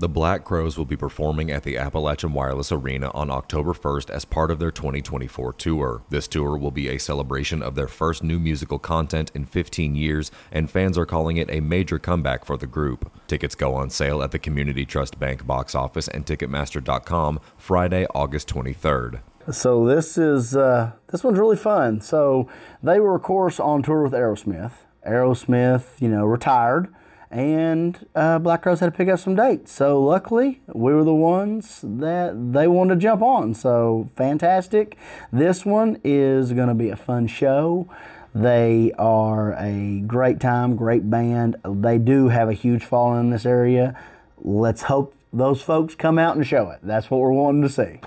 The Black Crowes will be performing at the Appalachian Wireless Arena on October 1st as part of their 2024 tour. This tour will be a celebration of their first new musical content in 15 years, and fans are calling it a major comeback for the group. Tickets go on sale at the Community Trust Bank box office and Ticketmaster.com Friday, August 23rd. So this is uh, this one's really fun. So they were, of course, on tour with Aerosmith. Aerosmith, you know, retired and uh, Black Crowes had to pick up some dates. So luckily, we were the ones that they wanted to jump on. So fantastic. This one is going to be a fun show. They are a great time, great band. They do have a huge following in this area. Let's hope those folks come out and show it. That's what we're wanting to see.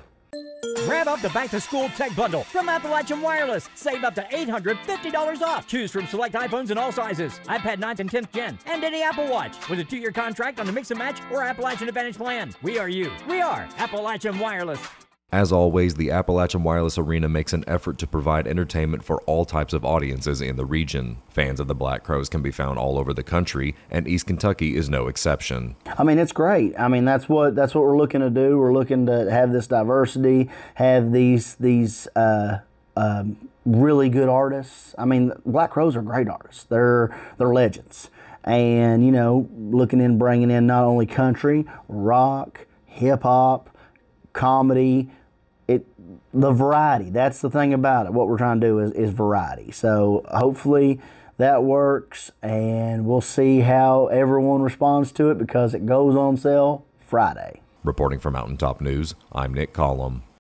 Grab up the back to school tech bundle from Appalachian Wireless. Save up to $850 off. Choose from select iPhones in all sizes, iPad 9th and 10th gen, and any Apple Watch with a two year contract on the Mix and Match or Appalachian Advantage plan. We are you. We are Appalachian Wireless. As always, the Appalachian Wireless Arena makes an effort to provide entertainment for all types of audiences in the region. Fans of the Black Crowes can be found all over the country, and East Kentucky is no exception. I mean, it's great. I mean, that's what that's what we're looking to do. We're looking to have this diversity, have these these uh, um, really good artists. I mean, Black Crowes are great artists. They're they're legends, and you know, looking in bringing in not only country, rock, hip hop, comedy it the variety. That's the thing about it. What we're trying to do is, is variety. So hopefully that works, and we'll see how everyone responds to it because it goes on sale Friday. Reporting for Mountaintop News, I'm Nick Collum.